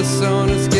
the sun is getting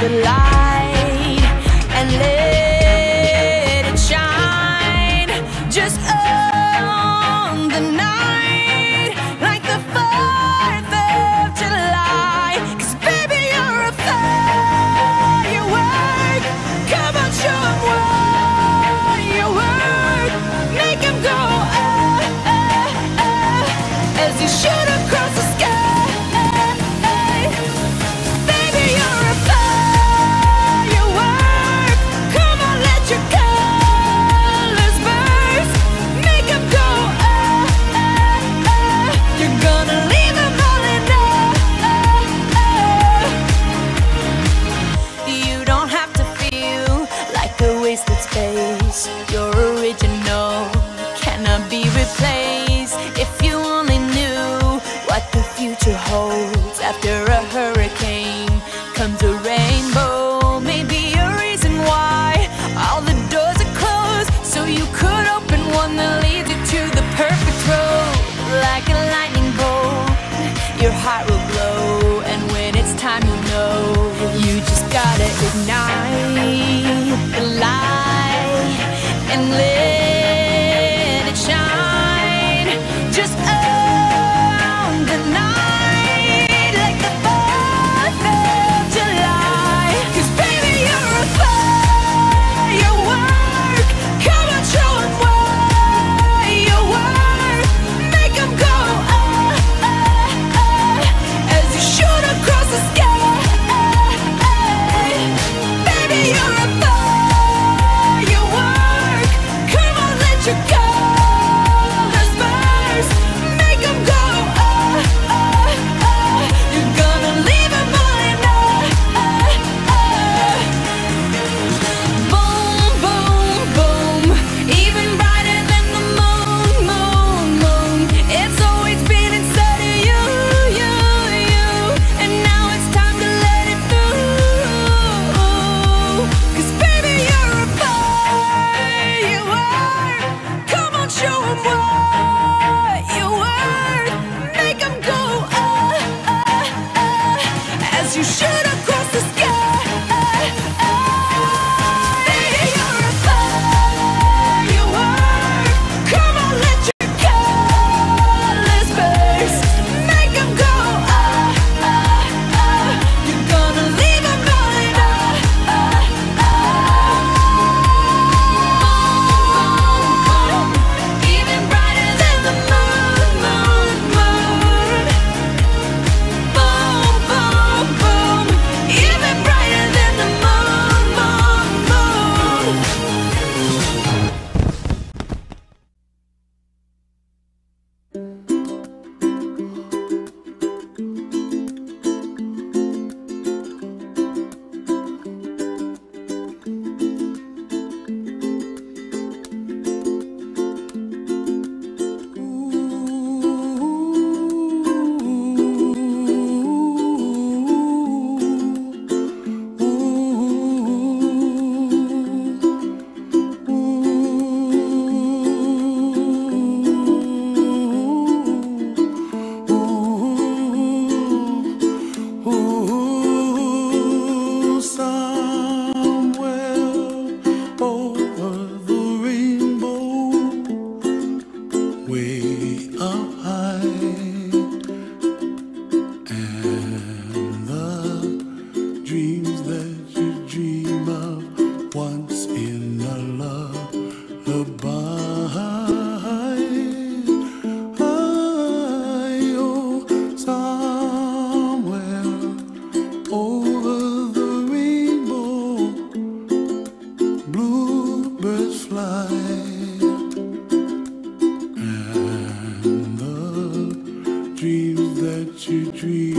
the light that you dream.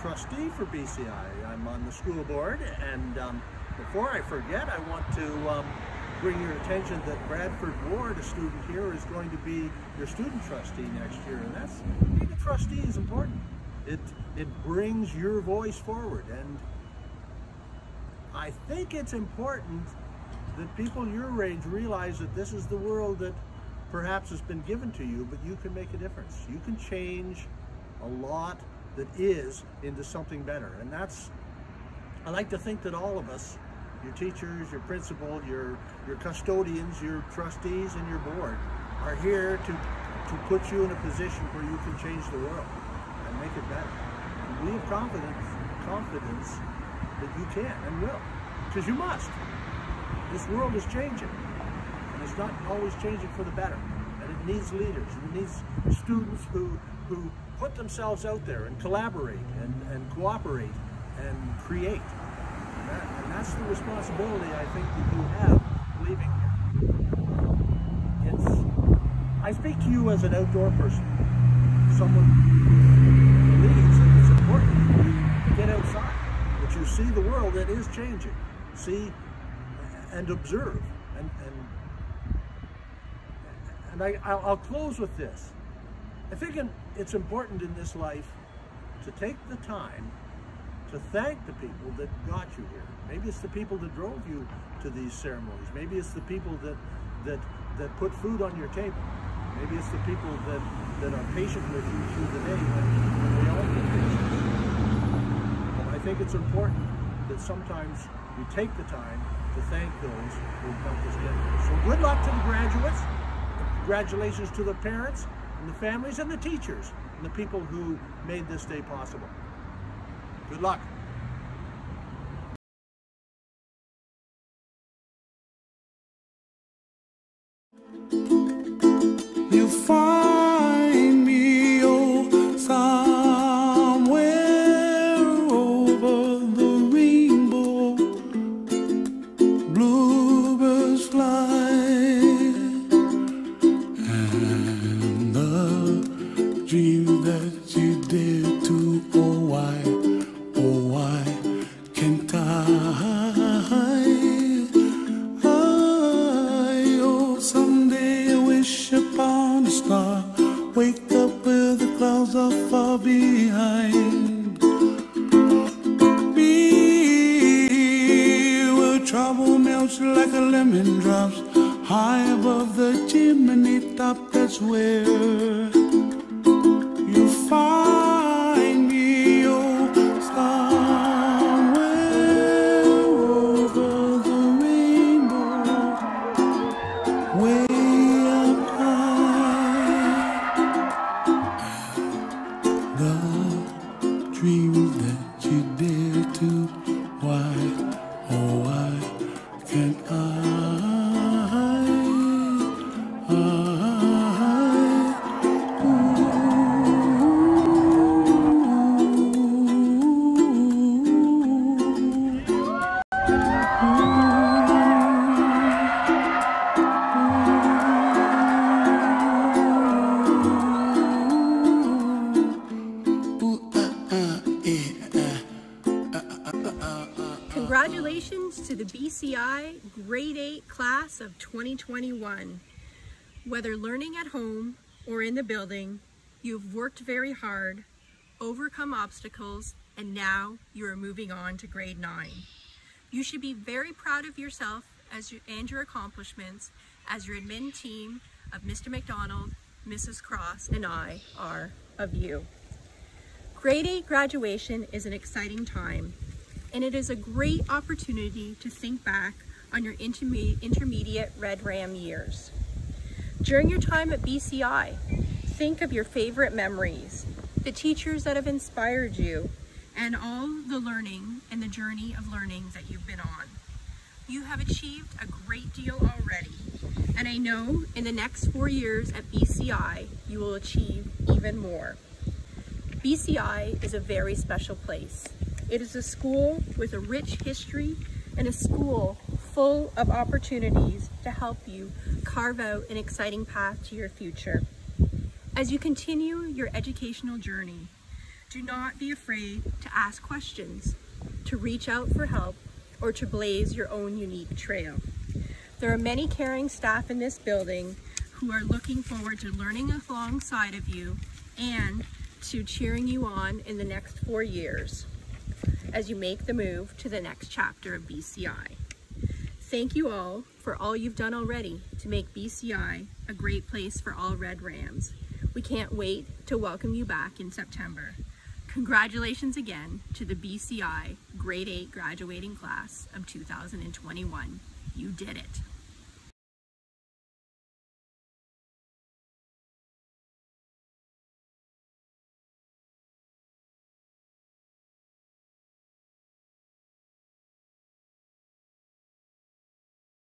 Trustee for BCI. I'm on the school board, and um, before I forget, I want to um, bring your attention that Bradford Ward, a student here, is going to be your student trustee next year, and that's being a trustee is important. It it brings your voice forward, and I think it's important that people your age realize that this is the world that perhaps has been given to you, but you can make a difference. You can change a lot that is into something better. And that's, I like to think that all of us, your teachers, your principal, your, your custodians, your trustees, and your board are here to, to put you in a position where you can change the world and make it better. And we have confidence, confidence that you can and will, because you must. This world is changing, and it's not always changing for the better. And it needs leaders, it needs students who who put themselves out there and collaborate and, and cooperate and create. And, that, and that's the responsibility I think that you have leaving here. It's I speak to you as an outdoor person, someone who believes that it's important to get outside, that you see the world that is changing, see and observe. And, and, and I, I'll close with this. I think it's important in this life to take the time to thank the people that got you here. Maybe it's the people that drove you to these ceremonies. Maybe it's the people that that that put food on your table. Maybe it's the people that, that are patient with you through the day when, when we all get patient. I think it's important that sometimes we take the time to thank those who helped us get here. So good luck to the graduates. Congratulations to the parents and the families and the teachers and the people who made this day possible. Good luck. Can't 2021. Whether learning at home or in the building, you've worked very hard, overcome obstacles, and now you are moving on to grade 9. You should be very proud of yourself as you, and your accomplishments as your admin team of Mr. McDonald, Mrs. Cross, and I are of you. Grade 8 graduation is an exciting time, and it is a great opportunity to think back on your interme- intermediate Red Ram years. During your time at BCI, think of your favorite memories, the teachers that have inspired you, and all the learning and the journey of learning that you've been on. You have achieved a great deal already, and I know in the next four years at BCI, you will achieve even more. BCI is a very special place. It is a school with a rich history and a school full of opportunities to help you carve out an exciting path to your future. As you continue your educational journey, do not be afraid to ask questions, to reach out for help, or to blaze your own unique trail. There are many caring staff in this building who are looking forward to learning alongside of you and to cheering you on in the next four years as you make the move to the next chapter of BCI. Thank you all for all you've done already to make BCI a great place for all Red Rams. We can't wait to welcome you back in September. Congratulations again to the BCI Grade 8 graduating class of 2021. You did it.